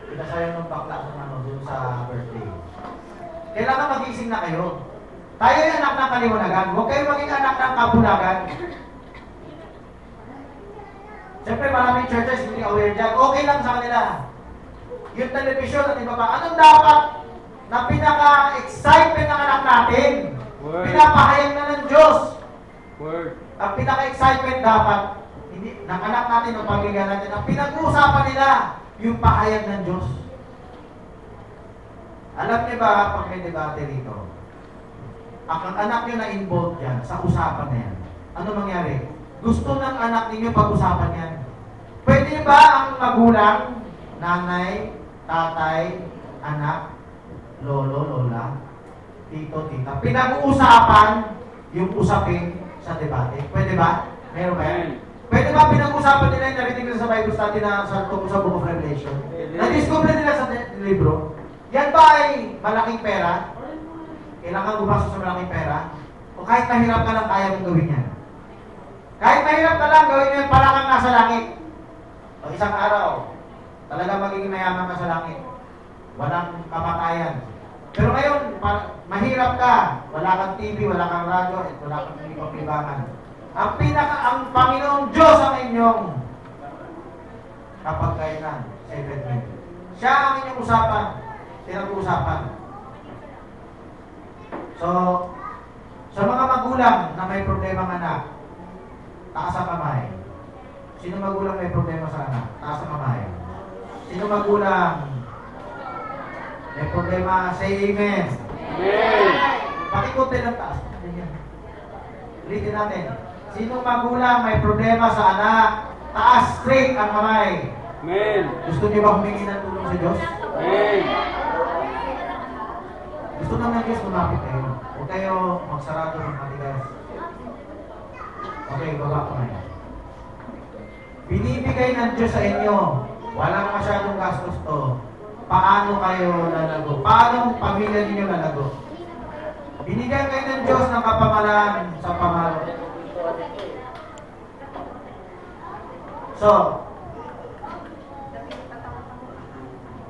S1: pinasaya ng bakla sa ano, dun sa birthday. Kailangan magising na kayo. Tayo yung anak ng kaliwanagan. Huwag kayo maging anak ng kabulagan. Siyempre maraming churches hindi aware dyan. Okay lang sa kanila. Yung television at iba pa. Anong dapat na pinaka-excitement ng anak natin?
S3: Word.
S1: Pinapahayag na ng Diyos.
S3: Word.
S1: Ang pinaka-excitement dapat, hindi, ng anak natin, ng pamilya natin, ang pinag-uusapan nila, yung pahayag ng Diyos. Alam niyo ba, pag may debate rito, ang anak niyo na involved yan sa usapan na yan, ano mangyari? Gusto ng anak ninyo pag-usapan yan. Pwede ba ang magulang, nanay, tatay, anak, lolo, lola, tito, tita, pinag-uusapan yung usapin sa debate? Pwede ba? Meron ba yan? Pwede ba pinag-usapan nila yung narinig nila sa Bible study na sa tungkol sa Book of Revelation? Na-discover nila sa li- libro? Yan ba ay malaking pera? Kailangan gumastos sa malaking pera? O kahit mahirap ka lang, kaya mong gawin yan? Kahit mahirap ka lang, gawin yan para kang nasa langit. O isang araw, talaga magiging mayaman ka sa langit. Walang kamatayan. Pero ngayon, mahirap ka. Wala kang TV, wala kang radyo, at wala kang ibang libangan. Ang pinaka, ang Panginoong Diyos ang inyong kapagkainan, seven men. Siya ang inyong usapan, pinag-uusapan. So, sa mga magulang na may problema ng anak, taas ang kamay. Sino magulang may problema sa anak? Taas ang kamay. Sino magulang may problema? Say amen.
S3: Amen.
S1: Pakikutin ng taas. Ulitin natin. Sino magulang may problema sa anak? Taas straight ang kamay.
S3: Amen.
S1: Gusto niyo ba humingi ng tulong sa Diyos?
S3: Amen.
S1: Gusto naman ng Diyos lumapit kayo. Huwag kayo magsarado ng matigas. Okay, baba ko na Binibigay ng Diyos sa inyo. Walang masyadong gastos to. Paano kayo lalago? Paano ang pamilya ninyo lalago? Binigyan kayo ng Diyos ng kapamalan sa pamalo. So,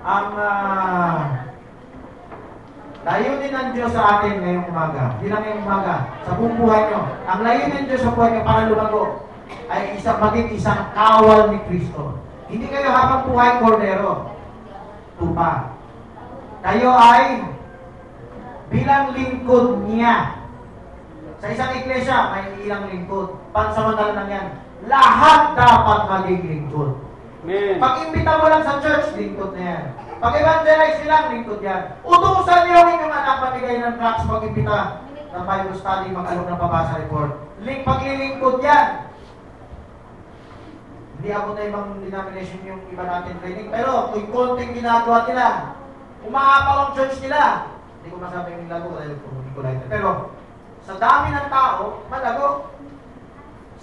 S1: ang ah, layunin ng Diyos sa atin ngayong umaga, hindi lang ngayong umaga, sa buong buhay nyo, ang layunin ng Diyos sa buhay nyo para lumago ay isang maging isang kawal ni Kristo. Hindi kayo habang buhay kordero, tupa. Kayo ay bilang lingkod niya. Sa isang iglesia, may ilang lingkod. Pansamantala lang yan. Lahat dapat maging lingkod.
S3: Amen.
S1: Pag imbita mo lang sa church, lingkod na yan. Pag evangelize nilang, lingkod yan. Utusan niyo ang inyong anak mamigay ng tracts pag imbita ng Bible study, mag-alok ng pabasa report. Link, paglilingkod yan. Hindi ako na ibang denomination yung iba natin training. Pero kung konting ginagawa nila, umaapaw ang church nila. Hindi ko masabing lago dahil hindi ko lang. Pero sa dami ng tao, malago.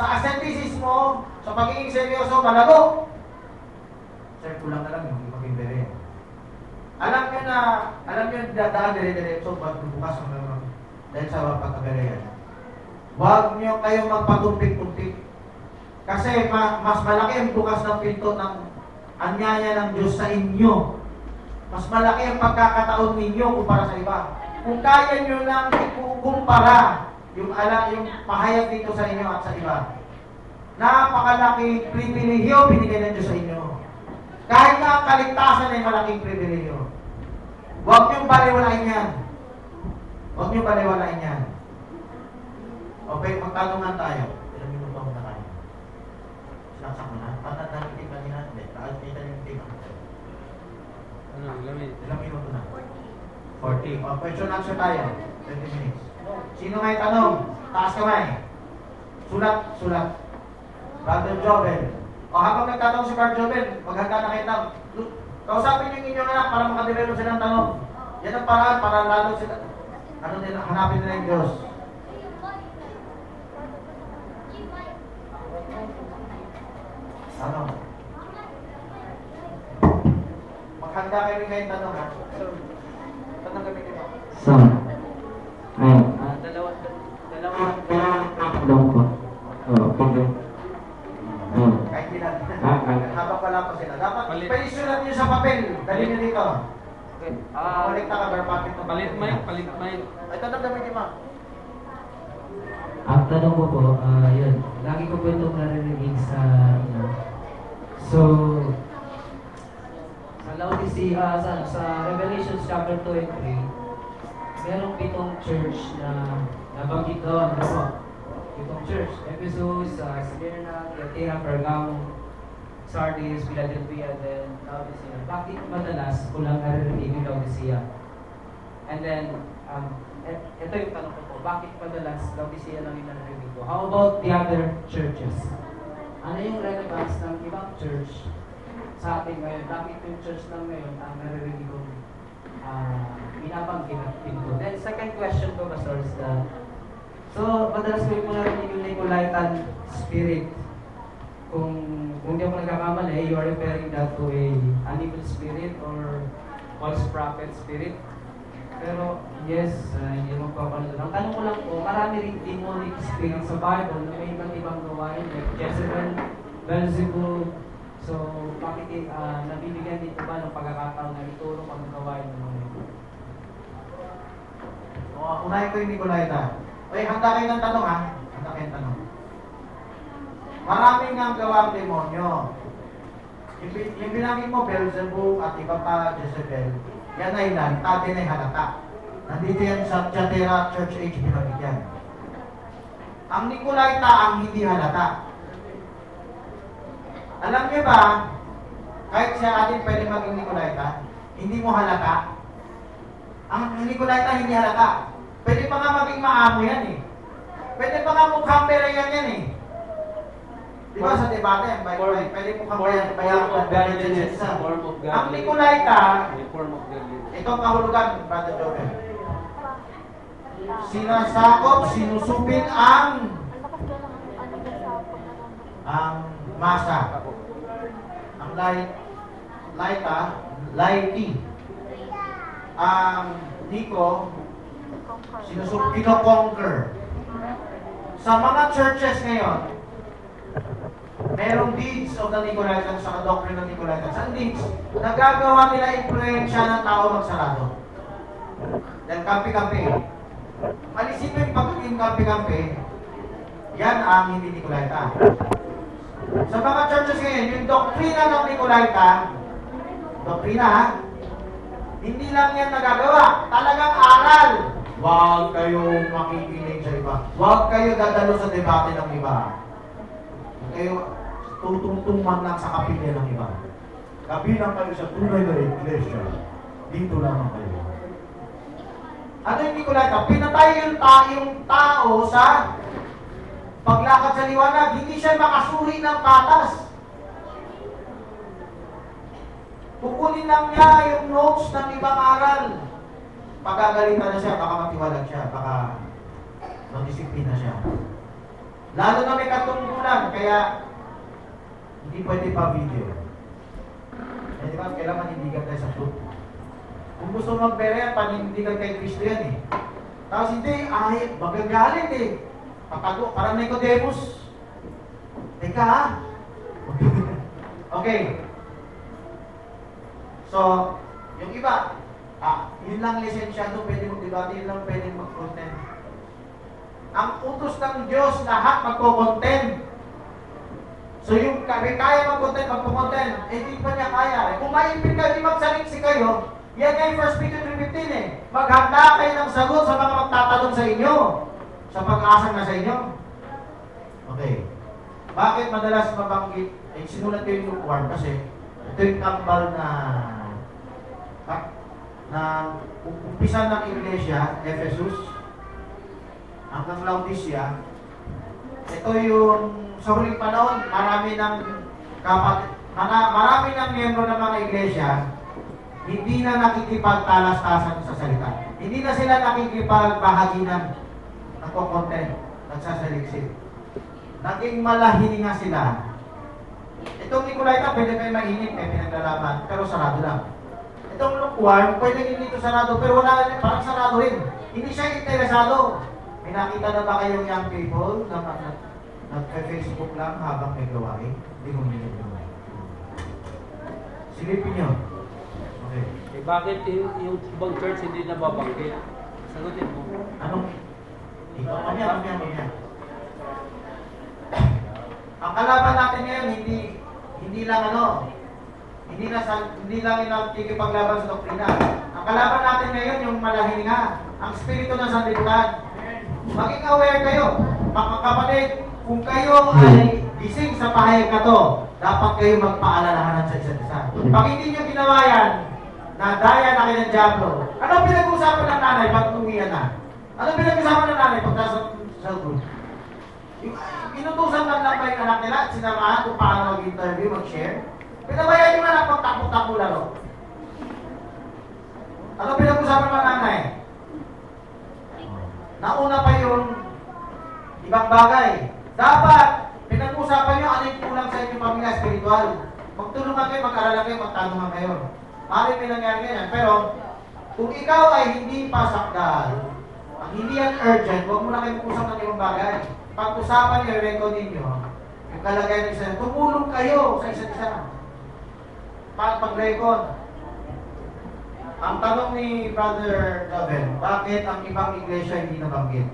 S1: Sa asceticismo, sa pagiging seryoso, malago. Sir, kulang na lang yung maging bere. Alam nyo na, alam nyo dadaan dire-diretso pag bukas ang mga dahil sa pagkabere yan. Huwag nyo kayo magpatumpik-tumpik. Kasi ma- mas malaki ang bukas ng pinto ng anyaya ng Diyos sa inyo. Mas malaki ang pagkakataon ninyo kumpara sa iba. Kung kaya nyo lang ikukumpara yung ala yung pahayag dito sa inyo at sa iba. Napakalaking pribilehyo binigay ng Diyos sa inyo. Kahit na ang kaligtasan ay malaking pribilehyo. Huwag niyong baliwalain yan. Huwag niyong baliwalain yan. Okay, magtanungan tayo. Ilang minuto muna tayo. Sinaksak mo na. Patat na yung team kanina. Hindi, nakakita yung team.
S3: Ano.
S1: Ilang minuto na? 40. O, question answer tayo. 20 minutes. Sino may tanong? Taas kamay. Sulat, sulat. Brother Jovel. O habang nagtatanong si Brother Jovel, maghanda na kayo ng... Kausapin yung inyong anak para makadevelop silang tanong. Yan ang paraan para lalo sila... Ano nila, hanapin nila yung Diyos. Ano? Maghanda kayo rin kayong tanong ha. Tanong kami dito.
S4: Son. Ayun.
S5: Ah, dalawa, dalawa,
S4: Long ko. Oo, pwede. Oo.
S1: Kahit hindi natin.
S4: Ah, ah.
S1: Habang wala pa sila. Dapat
S3: Palit.
S1: paisulat nyo sa papel. Dali nyo dito.
S5: Okay.
S1: Ah, Balik na ka, ng
S3: Palit mic, palit mic.
S1: Ay, tanong kami ni Ma.
S6: Ang tanong ko po, ah, yun, lagi ko po itong narinig sa, so, sa Laodicea, sa, sa Revelation chapter 2 and 3, merong pitong church na nabanggit doon, ano pitong church, Ephesus, uh, Smyrna, Thyatira, Pergamo, Sardis, Philadelphia, then Laodicea. Bakit madalas ko lang naririnig yung Laodicea? And then, um, et- ito yung tanong ko po, bakit madalas Laodicea lang yung narinig ko? How about the other churches? Ano yung relevance ng ibang church sa atin ngayon? Bakit yung church lang ngayon ang naririnig ko uh, binabanggit at pinto? Then second question ko, Pastor, is that So, madalas ko yung narinig yung Nicolaitan spirit. Kung, kung di ako nagkakamali, you are referring that to a an evil spirit or false prophet spirit. Pero, yes, uh, hindi doon. Ang tanong ko lang po, marami rin demonic spirit sa Bible na may iba't ibang gawain, like Jezebel, Beelzebub. So, bakit uh, nabibigyan dito ba ng pagkakataon na ituro ang gawain ng mga ito?
S1: O, unahin ko yung Nicolaita. Oy, handa kayo ng tanong ha. Handa kayo ng tanong. Maraming ang gawang demonyo. Yung, yung binanggit mo, Beelzebub at iba pa, Jezebel, yan ay lan, tatin ay halata. Nandito yan sa Thyatira Church Age binanggit yan. Ang Nicolaita ang hindi halata. Alam niyo ba, kahit siya atin pwede maging Nicolaita, hindi mo halata. Ang Nicolaita hindi halata. Pwede pa nga maging maamo yan eh. Pwede pa nga mukhang berayan yan eh. Di ba sa debate, pwede mukhang
S3: form-
S1: bayan, bayan,
S3: of godliness.
S1: bayan,
S3: Form of
S1: Ang. Nicolaita, ito kahulugan, Brother Joel. Sinasakop, sinusupin ang ang masa. Ang light, laita, lighty. Ang Nico, sinusup, kino-conquer. Sa mga churches ngayon, merong deeds of the Nicolaitans sa doctrine ng Nicolaitans. Ang deeds, nagagawa nila influensya ng tao magsarado. Dahil kampi-kampi. Malisipin pagiging kampi-kampi, yan ang hindi Nicolaita. Sa mga churches ngayon, yung doktrina ng Nicolaita, doktrina hindi lang yan nagagawa, talagang aral. Huwag kayo makikinig sa iba. Huwag kayo dadalo sa debate ng iba. Huwag kayo tutungtungan lang sa kapilya ng iba. Kabilang kayo sa tunay na iglesia, dito lamang kayo. Ano yung Nicolaita? Pinatay yung, ta tao sa paglakad sa liwanag. Hindi siya makasuri ng patas. Kukunin lang niya yung notes ng ibang aral. Pagagalitan na siya, baka matiwalag siya, baka magdisiplina siya. Lalo na may katungkulan, kaya hindi pwede pa video. Eh, di ba, kailangan manindigan tayo sa truth. Kung gusto magbere, panindigan kay Kristo yan eh. Tapos hindi, ay, magagalit eh. Patago, parang Nicodemus. Teka ha? okay. So, yung iba, ah, yun lang lisensyado, pwede mag-debate, yun lang pwede mag-content. Ang utos ng Diyos, lahat magko-content. So yung kaya, kaya mag-content, magpo-content, eh di pa niya kaya. Eh, kung maipit ka, di magsaliksi kayo, yan nga yung 1 Peter 3.15 eh. Maghanda kayo ng sagot sa mga magtatanong sa inyo. Sa pag-asa na sa inyo. Okay. Bakit madalas mabanggit? Eh, sinulat ko yung lukewarm kasi ito yung kambal na na, na umpisa ng iglesia, Ephesus, hanggang Laodicea, ito yung sa huling panahon, marami ng kapat, mga, marami ng miyembro ng mga iglesia, hindi na nakikipagtalastasan sa salita. Hindi na sila nakikipagbahagi ng nagko-content, nagsasaliksik. Naging malahini nga sila. Itong Nicolaita, pwede kayo mainit, may pinaglalaban, pero sarado lang. Itong lukewarm, pwede hindi ito sarado, pero wala parang sarado rin. Hindi siya interesado. May nakita na ba kayong young people na- nagka-Facebook lang habang may gawain? Hindi ko hindi gawain. Silipin nyo. Okay.
S3: Eh, bakit yung, yung ibang church hindi nababanggit? Sagutin mo.
S1: Anong? Ikaw, mamaya, mamaya, mamaya. Ang kalaban natin ngayon, hindi hindi lang ano, hindi na hindi lang yung nakikipaglaban sa doktrina. Ang kalaban natin ngayon, yung malahinga, ang espiritu ng sanlibutan. Maging aware kayo, mga kapatid, kung kayo ay gising sa pahayag na to, dapat kayo magpaalalahanan sa isa't isa. Pag hindi nyo ginawa yan, na daya na kayo ng Diablo, ano pinag-uusapan ng nanay pag tuwian na? Ano pinag-uusapan ng nanay pag nasa sa group? Inutusan lang lang ba yung anak nila at sinamahan kung paano mag-interview, mag-share? Pinabayaan yung anak magtakbo-takbo laro. Ano pinag-usapan ng nanay? Nauna pa yung ibang bagay. Dapat, pinag-usapan nyo ano yung kulang sa inyong pamilya spiritual. Magtulungan kayo, mag-arala kayo, magtanungan kayo. Maaaring may nangyari ganyan. Pero, kung ikaw ay hindi pa sakdal, ang hindi yan urgent, huwag mo na kayo mag-usap ng ibang bagay. Pag-usapan niyo, record ninyo, yung kalagayan ng isa, tumulong kayo sa isa't isa. Pag pag-record. Ang tanong ni Brother Gaben, bakit ang ibang iglesia hindi nabanggit?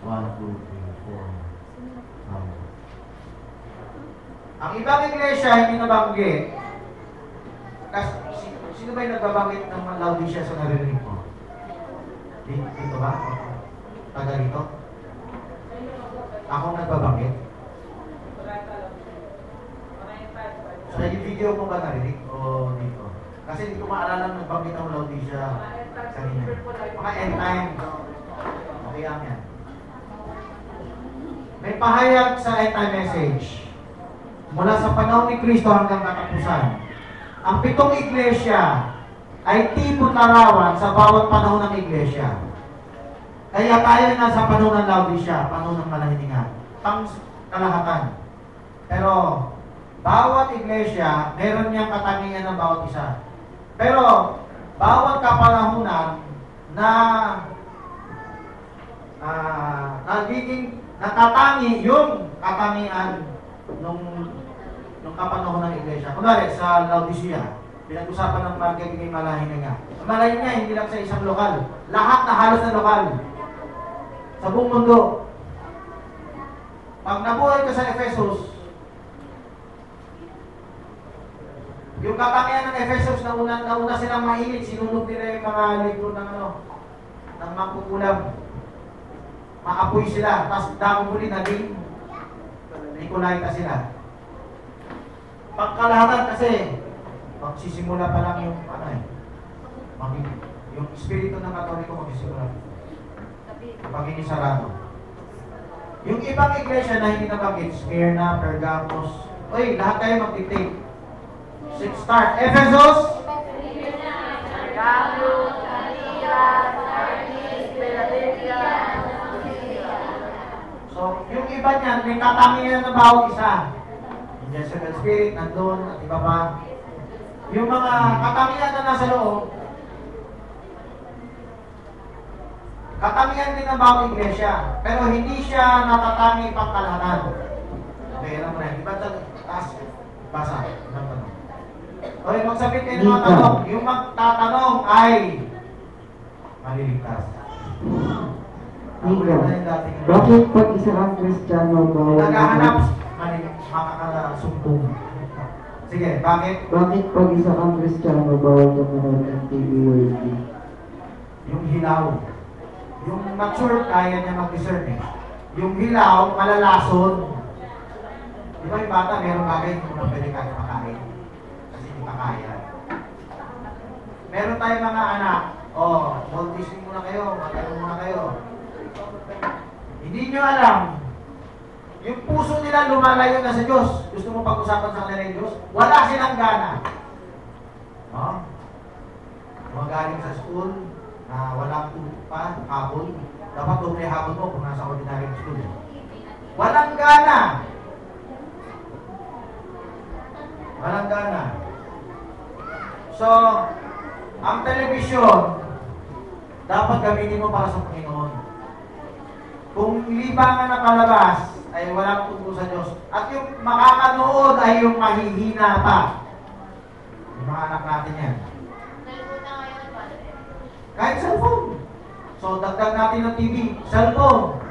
S1: One, two, ang ibang iglesia hindi nabanggit. Kasi, si- sino ba yung nagbabanggit ng Laodicea sa narinig mo? Dito, dito ba? Taga rito? Ako nagbabanggit? Sa yung video mo ba narinig? O dito? Kasi hindi ko maalala nang nagbanggit ang Laodicea kanina. Mga end time. Okay lang. May pahayag sa end time message. Mula sa panahon ni Kristo hanggang katapusan. Ang pitong iglesia ay tipon larawan sa bawat panahon ng iglesia. Kaya tayo na sa panahon ng Laodicea, panahon ng malahiningan, pang kalahatan. Pero, bawat iglesia, meron niyang katangian ng bawat isa. Pero, bawat kapanahunan na ah nagiging natatangi yung katangian nung kapanahon ng iglesia. Kunwari, sa Laodicea, pinag-usapan ng magiging malahininga. Ang malahininga, hindi lang sa isang lokal. Lahat na halos na lokal. Sa buong mundo. Pag nabuhay ka sa Ephesus, yung katangian ng Ephesus na una, na una silang mainit, sinunod nila yung mga libro ng ano, ng makukulam. Maapoy sila, tapos damo muli naging Nicolaita sila. Pagkalahatan kasi, magsisimula pa lang yung ano eh, maging, yung espiritu ng katoliko magsisimula. Hindi sarado. Yung ibang iglesia na hindi nabanggit, Smyrna, Pergamos, oy, lahat kayo mag-dictate. Six start. Ephesus, So, yung iba niyan, may katangian na bawat isa. Yung Jezebel Spirit, nandun, at iba pa. Yung mga katangian na nasa loob, katangian din ng bawat iglesia. Pero hindi siya natatangi pangkalahatan. Okay, alam mo na. Iba sa taas, basa. Ibang tanong. Okay, magsabit kayo ng mga tanong. Yung magtatanong ay maliligtas. Ang
S7: Bakit pag isa kang Kristiyano bawal
S1: Naghahanap,
S6: hukong.
S1: Sige, bakit?
S5: Bakit pag isa kang Kristiyano, bawal ka manood ng TV worthy?
S1: Yung hilaw. Yung mature, kaya niya mag-discern eh. Yung hilaw, malalason. Di ba yung bata, meron bagay hindi mo na pwede kahit makain. Kasi hindi pa kaya. Meron tayong mga anak, oh, Walt Disney muna kayo, magano muna kayo. Hindi nyo alam, yung puso nila lumalayo na sa Diyos. Gusto mo pag-usapan sa kanila yung Diyos? Wala silang gana. No? Mga galing sa school, na walang tulog pa, habol. Dapat doble habol mo kung nasa ordinary school. Walang gana. Walang gana. So, ang telebisyon, dapat gamitin mo para sa Panginoon. Kung libangan na palabas, ay walang tungkol sa Diyos. At yung makakanood ay yung mahihina pa. Yung mga anak natin yan. Kahit cellphone. So, dagdag natin ng TV, cellphone.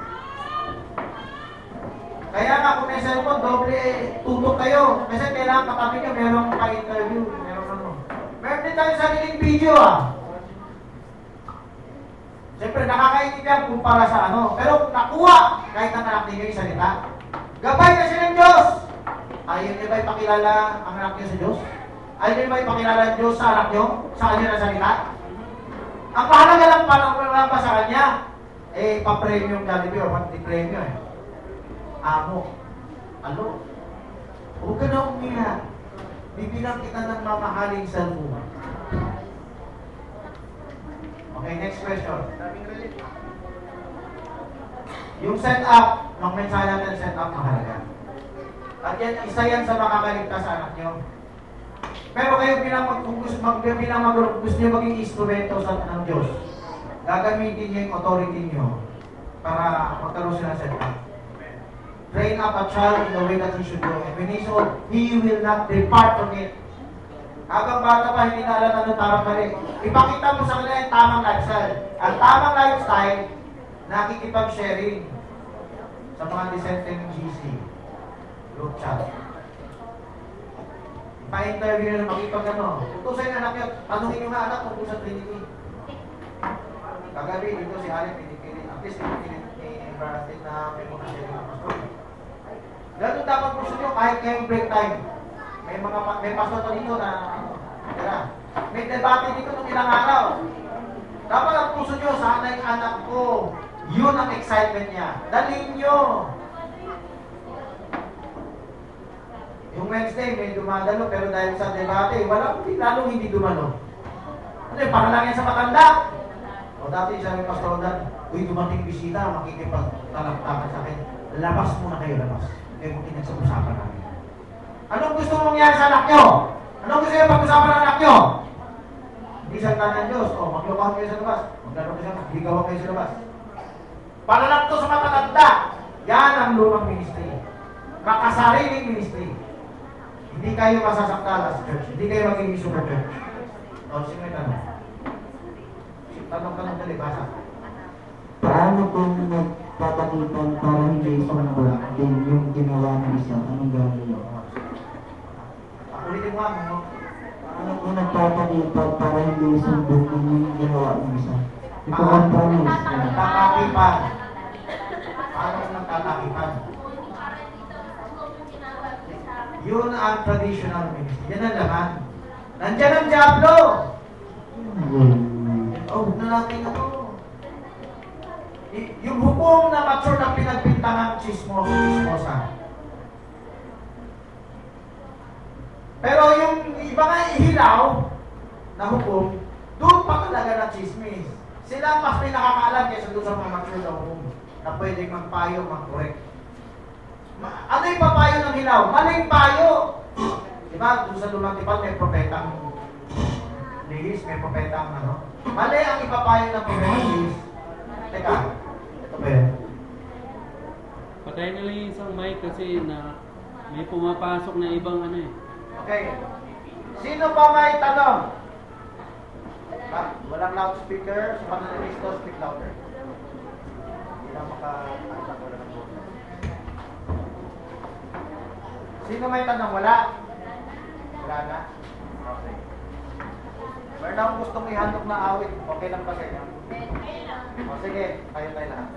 S1: Kaya nga, kung may cellphone, doble tutok kayo. Kasi kailangan katabi nyo, merong pa-interview, merong ano. Meron din tayo sariling video ah. Siyempre, nakakainip yan kumpara sa ano. Pero nakuha, kahit ang anak ninyo yung salita. Gabay na sila ng Diyos. Ayaw niyo ba ipakilala ang anak niyo sa Diyos? Ayaw niyo ba ipakilala ang Diyos sa anak niyo? Sa kanya na salita? Ang mahalaga lang parang wala pa sa kanya, eh, pa-premium Jollibee o pati-premium eh. Amo. Alo. Huwag ka na umiyak. Bibilang kita ng mamahaling cellphone. Okay, next question. Yung setup, ng mensahe natin setup mahalaga. At yan, isa yan sa makakaligtas sa anak nyo. Pero kayo bilang mag, kung gusto, mag, bilang mag, gusto nyo maging instrumento sa ng Diyos, gagamitin niyo yung authority niyo para magkaroon sila ng setup. Train up a child in the way that he should go. And when he's old, he will not depart from it. Habang bata pa, hindi na alam ano tamang mali. Ipakita mo sa kanila yung tamang lifestyle. Ang tamang lifestyle, nakikipag-sharing sa mga dissenting GC. Group chat. Pa-interview na makipag ano. Sa inyo anak nyo, tanungin nyo nga anak tungkol sa Trinity. Kagabi, dito si Alec, pinipilit. At least pinipilit ni Brastin na may mga sharing ng pastor. Ganun dapat gusto nyo kahit ngayong break time. May mga may pastor pa dito na tira. May debate dito nung ilang araw. Dapat ang puso nyo, sana yung anak ko. Yun ang excitement niya. Dalhin nyo. Yung Wednesday, may dumadalo, pero dahil sa debate, walang lalong hindi dumalo. Ano para lang yan sa matanda. O dati sabi ni Pastor Dan, uy, dumating bisita, makikipagtalaktakan sa akin. Labas muna kayo, labas. Kayo mong pinagsabusapan namin. Anong gusto mong mangyari sa anak nyo? Anong gusto nyo pag-usapan ng anak nyo? Hindi salita ng Diyos. O, maglokohan kayo sa labas. Maglaro kayo sa ligawan kayo sa labas. Para lang to sa matatanda. Yan ang lumang ministry. Makasariling ministry. Hindi kayo masasaktan sa church. Hindi kayo maging super church. O, sino yung tanong? Tanong-tanong dali, basa.
S5: Paano kung nagpapakita para hindi sumbong din yung ginawa ng isa? Anong gagawin mo?
S1: Ulitin mo nga, ano?
S5: Paano kung nagpapakita para hindi sumbong din yung ginawa ng isa? Ipag-compromise mo.
S1: Tatakipan. Paano kung nagtatakipan? Yun ang traditional ministry. Yan ang laman. Nandiyan ang Diablo! Oh, huwag na ano. Y- yung hukom na mature na pinagbintangan chismoso, chismosa. Pero yung iba nga ihilaw na hukom, doon pa talaga na chismis. Sila mas may nakakaalam kaysa doon sa mga mature na hukom na pwedeng magpayo, mag-correct. Ma- ano yung papayo ng hilaw? Maling payo! Di ba? Doon sa lumang tipan may propetang lihis, may propetang ano. Mali ang ipapayo ng propetang lihis. Teka, ito ba yun?
S3: Patay na lang yung isang mic kasi na may pumapasok na ibang ano eh.
S1: Okay. Sino pa may tanong? Ah, walang loudspeaker. So, panalimis to speak louder. Hindi na makatansak wala ng bola. Sino may tanong? Wala? Wala na? Okay. Meron akong gustong ihandog na awit. Okay lang ba sa inyo? Okay lang. O sige, tayo tayo lahat.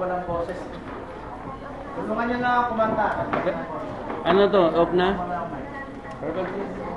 S1: ko ng boses. Tulungan niyo na kumanta.
S3: Ano to? Off na? Perfect.